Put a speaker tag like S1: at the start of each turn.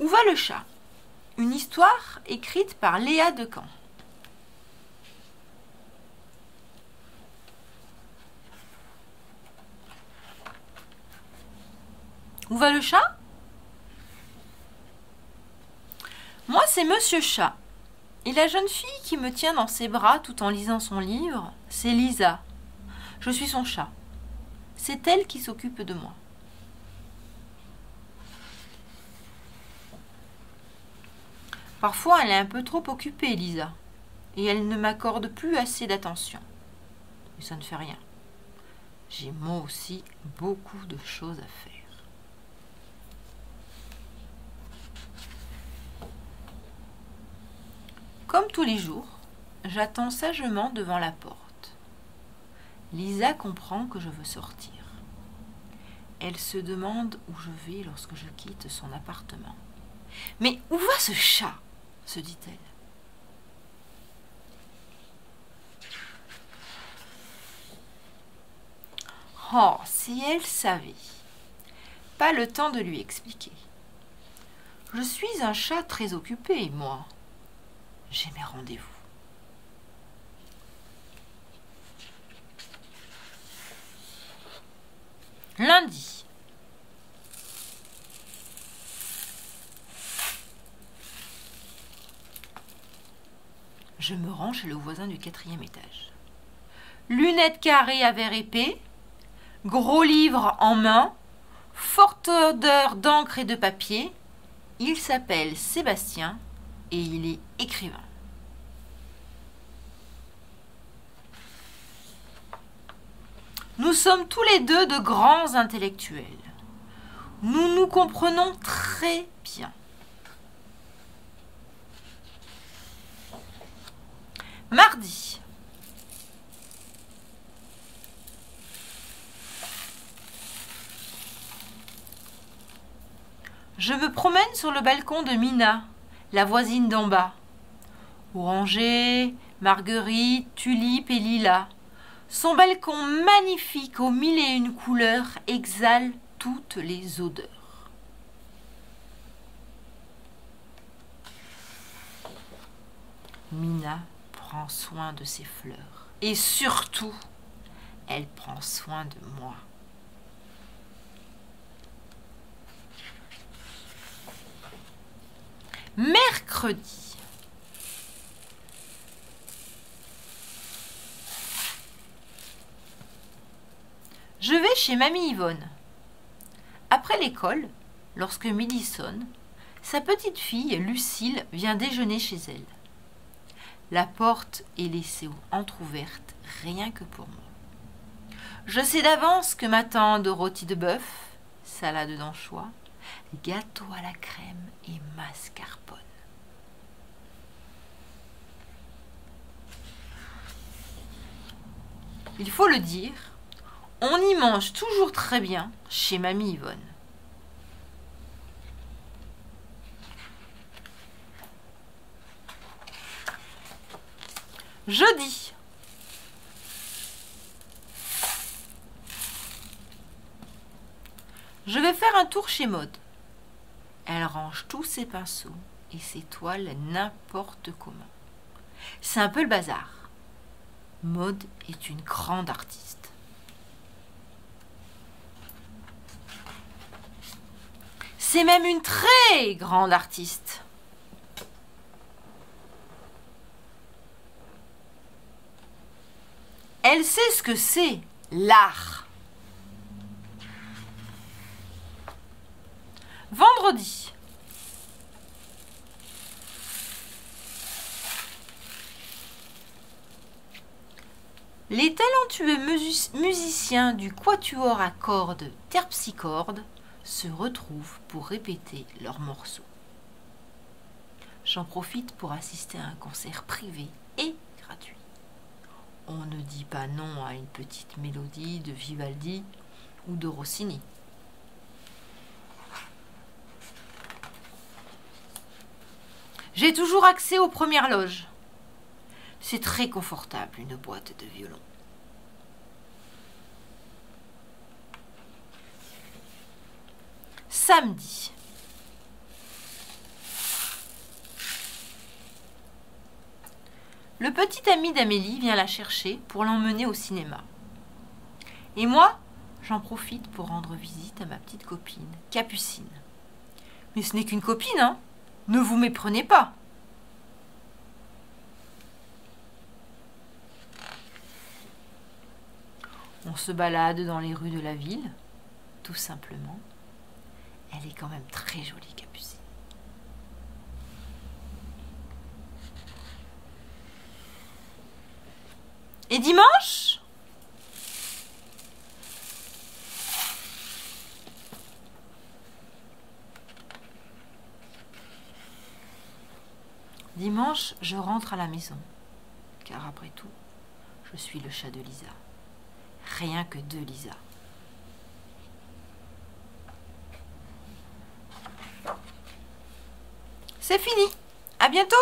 S1: Où va le chat? Une histoire écrite par Léa Decamp. Où va le chat? Moi, c'est Monsieur Chat. Et la jeune fille qui me tient dans ses bras tout en lisant son livre, c'est Lisa. Je suis son chat. C'est elle qui s'occupe de moi. Parfois, elle est un peu trop occupée, Lisa, et elle ne m'accorde plus assez d'attention. Mais ça ne fait rien. J'ai moi aussi beaucoup de choses à faire. Comme tous les jours, j'attends sagement devant la porte. Lisa comprend que je veux sortir. Elle se demande où je vais lorsque je quitte son appartement. Mais où va ce chat? Se dit-elle. Oh, si elle savait. Pas le temps de lui expliquer. Je suis un chat très occupé, moi. J'ai mes rendez-vous. Lundi. Je me rends chez le voisin du quatrième étage. Lunettes carrées à verre épais, gros livre en main, forte odeur d'encre et de papier. Il s'appelle Sébastien et il est écrivain. Nous sommes tous les deux de grands intellectuels. Nous nous comprenons très bien. Mardi. Je me promène sur le balcon de Mina, la voisine d'en bas. Oranger, marguerite, tulipe et lilas. Son balcon magnifique aux mille et une couleurs exhale toutes les odeurs. Mina prend soin de ses fleurs et surtout, elle prend soin de moi. Mercredi. Je vais chez Mamie Yvonne. Après l'école, lorsque midi sonne, sa petite fille, Lucille, vient déjeuner chez elle. La porte est laissée entr'ouverte rien que pour moi. Je sais d'avance que m'attendent rôti de bœuf, salade d'anchois, gâteau à la crème et mascarpone. Il faut le dire, on y mange toujours très bien chez Mamie Yvonne. Jeudi. Je vais faire un tour chez Maude. Elle range tous ses pinceaux et ses toiles n'importe comment. C'est un peu le bazar. Maude est une grande artiste. C'est même une très grande artiste. Elle sait ce que c'est, l'art. Vendredi. Les talentueux musiciens du quatuor à cordes terpsichorde se retrouvent pour répéter leurs morceaux. J'en profite pour assister à un concert privé et gratuit. On ne dit pas non à une petite mélodie de Vivaldi ou de Rossini. J'ai toujours accès aux premières loges. C'est très confortable, une boîte de violon. Samedi. Le petit ami d'Amélie vient la chercher pour l'emmener au cinéma. Et moi, j'en profite pour rendre visite à ma petite copine, Capucine. Mais ce n'est qu'une copine, hein Ne vous méprenez pas On se balade dans les rues de la ville, tout simplement. Elle est quand même très jolie, Capucine. Et dimanche? Dimanche, je rentre à la maison, car après tout, je suis le chat de Lisa. Rien que de Lisa. C'est fini. À bientôt